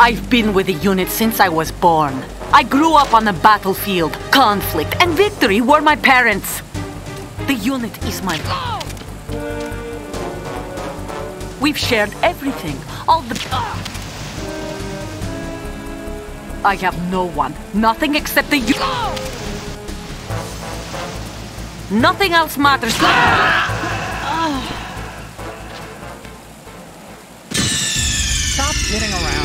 I've been with the unit since I was born. I grew up on the battlefield. Conflict and victory were my parents. The unit is my We've shared everything. All the... I have no one. Nothing except the... Nothing else matters. Stop kidding around.